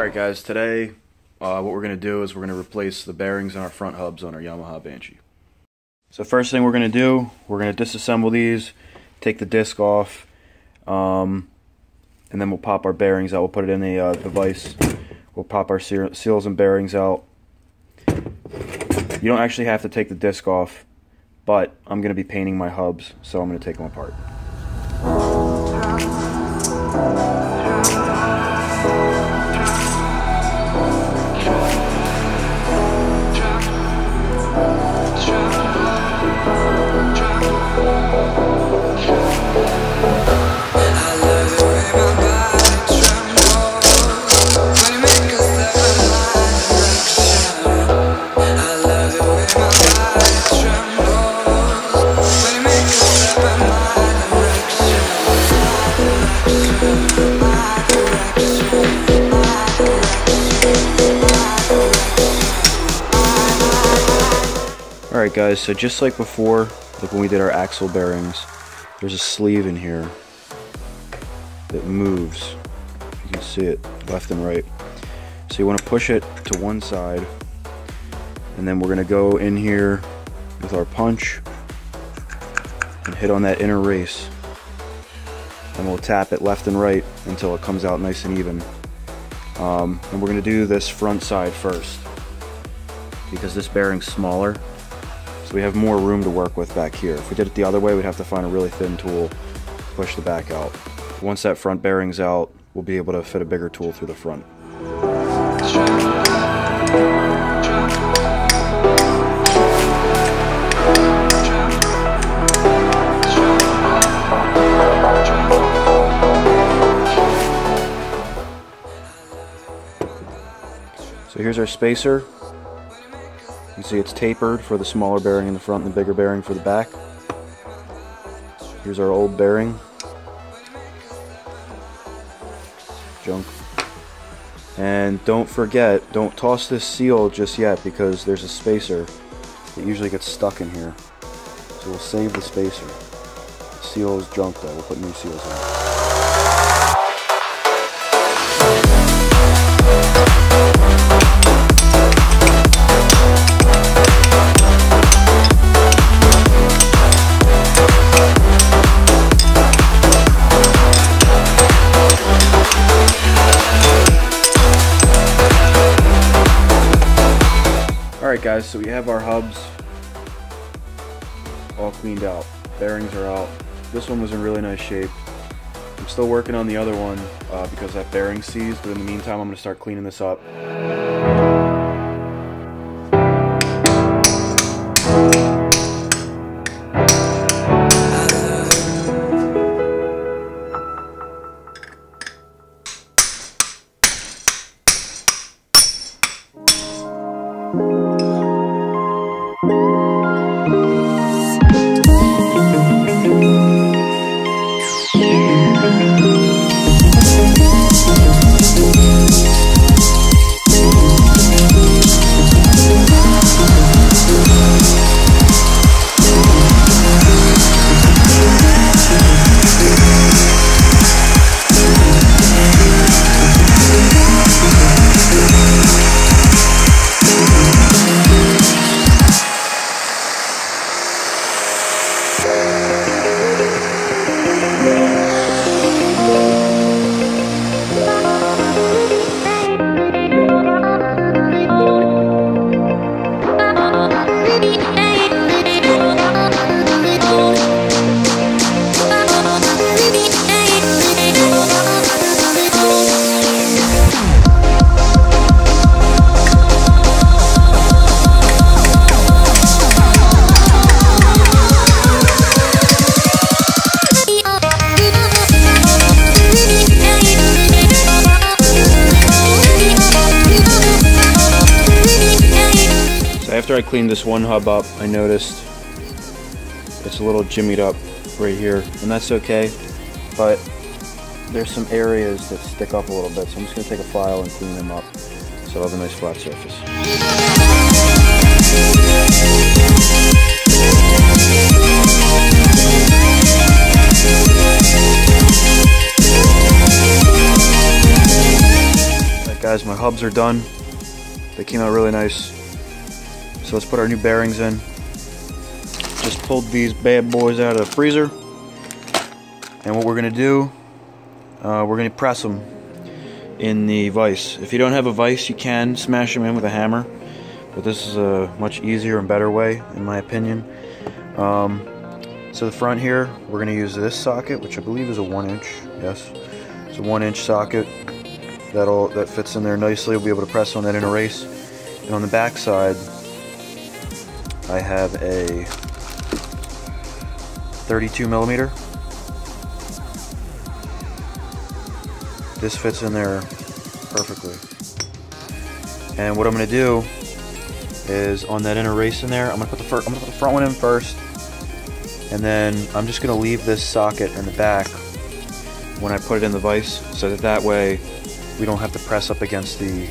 Alright guys, today uh, what we're going to do is we're going to replace the bearings on our front hubs on our Yamaha Banshee. So first thing we're going to do, we're going to disassemble these, take the disc off, um, and then we'll pop our bearings out. We'll put it in the uh, device. We'll pop our seals and bearings out. You don't actually have to take the disc off, but I'm going to be painting my hubs, so I'm going to take them apart. Guys, so just like before, like when we did our axle bearings, there's a sleeve in here that moves. You can see it left and right. So you want to push it to one side, and then we're going to go in here with our punch and hit on that inner race. And we'll tap it left and right until it comes out nice and even. Um, and we're going to do this front side first because this bearing's smaller so we have more room to work with back here. If we did it the other way, we'd have to find a really thin tool to push the back out. Once that front bearing's out, we'll be able to fit a bigger tool through the front. So here's our spacer. You see it's tapered for the smaller bearing in the front and the bigger bearing for the back. Here's our old bearing. Junk. And don't forget, don't toss this seal just yet because there's a spacer that usually gets stuck in here. So we'll save the spacer. The seal is junk though, we'll put new seals in. Guys, so we have our hubs all cleaned out. Bearings are out. This one was in really nice shape. I'm still working on the other one uh, because that bearing seized, but in the meantime I'm going to start cleaning this up. After I cleaned this one hub up, I noticed it's a little jimmied up right here, and that's okay, but there's some areas that stick up a little bit, so I'm just going to take a file and clean them up so I'll have a nice flat surface. guys, my hubs are done. They came out really nice. So let's put our new bearings in. Just pulled these bad boys out of the freezer. And what we're gonna do, uh, we're gonna press them in the vise. If you don't have a vise, you can smash them in with a hammer. But this is a much easier and better way, in my opinion. Um, so the front here, we're gonna use this socket, which I believe is a one inch, yes. It's a one inch socket that'll that fits in there nicely. We'll be able to press on that inner race. And on the back side, I have a 32 millimeter. This fits in there perfectly. And what I'm gonna do is on that inner race in there, I'm gonna put the first, I'm gonna put the front one in first, and then I'm just gonna leave this socket in the back when I put it in the vise, so that that way we don't have to press up against the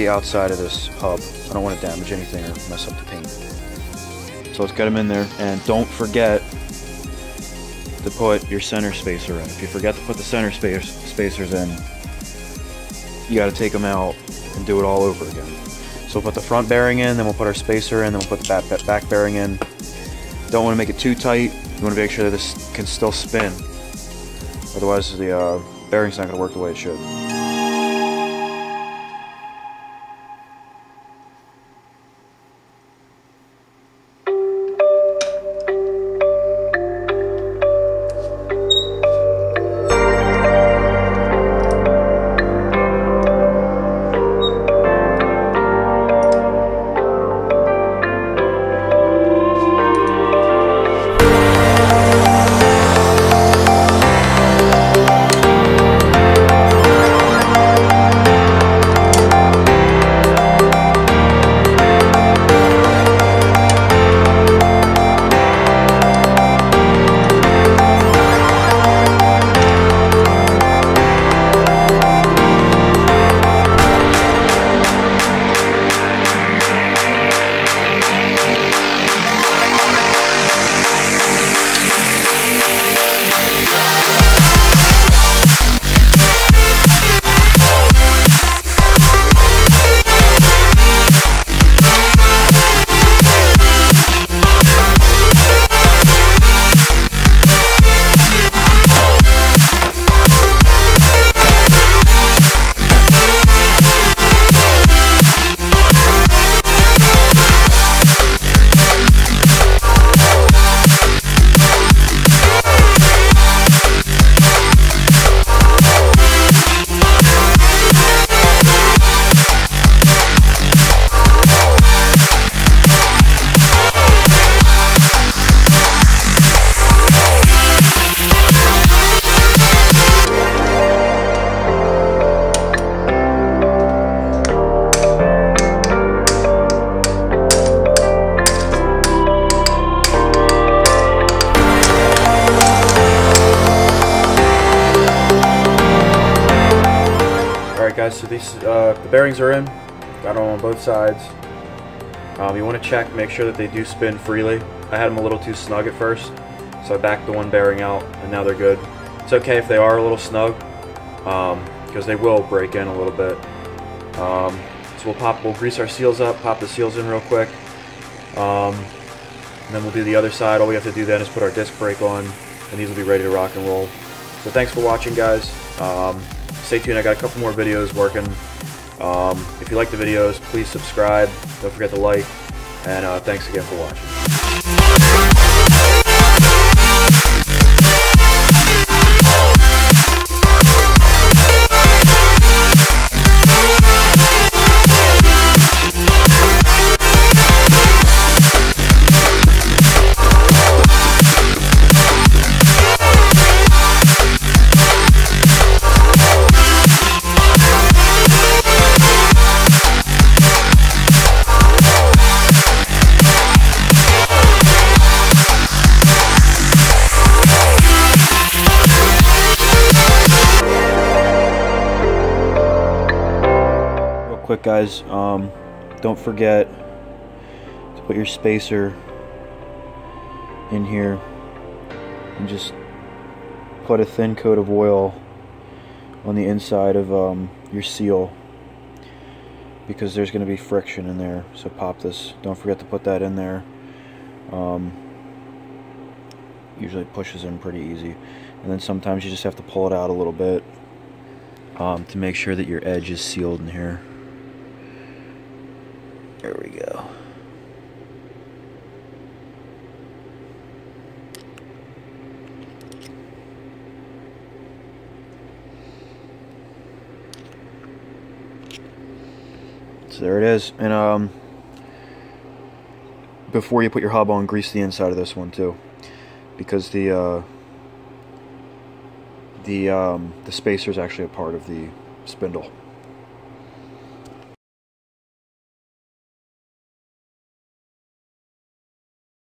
the outside of this hub. I don't want to damage anything or mess up the paint. So let's get them in there, and don't forget to put your center spacer in. If you forget to put the center space, spacers in, you got to take them out and do it all over again. So we'll put the front bearing in, then we'll put our spacer in, then we'll put the back, back bearing in. Don't want to make it too tight. You want to make sure that this can still spin. Otherwise, the uh, bearing's not going to work the way it should. Guys, so these uh, the bearings are in. Got them on both sides. Um, you want to check, make sure that they do spin freely. I had them a little too snug at first, so I backed the one bearing out, and now they're good. It's okay if they are a little snug, because um, they will break in a little bit. Um, so we'll pop, we'll grease our seals up, pop the seals in real quick, um, and then we'll do the other side. All we have to do then is put our disc brake on, and these will be ready to rock and roll. So thanks for watching, guys. Stay tuned. I got a couple more videos working. Um, if you like the videos, please subscribe. Don't forget to like. And uh, thanks again for watching. Guys um, don't forget to put your spacer in here and just put a thin coat of oil on the inside of um, your seal because there's going to be friction in there. So pop this. Don't forget to put that in there. Um, usually pushes in pretty easy. And then sometimes you just have to pull it out a little bit um, to make sure that your edge is sealed in here there we go So there it is. And um, before you put your hub on, grease the inside of this one too, because the uh, the um, the spacer is actually a part of the spindle.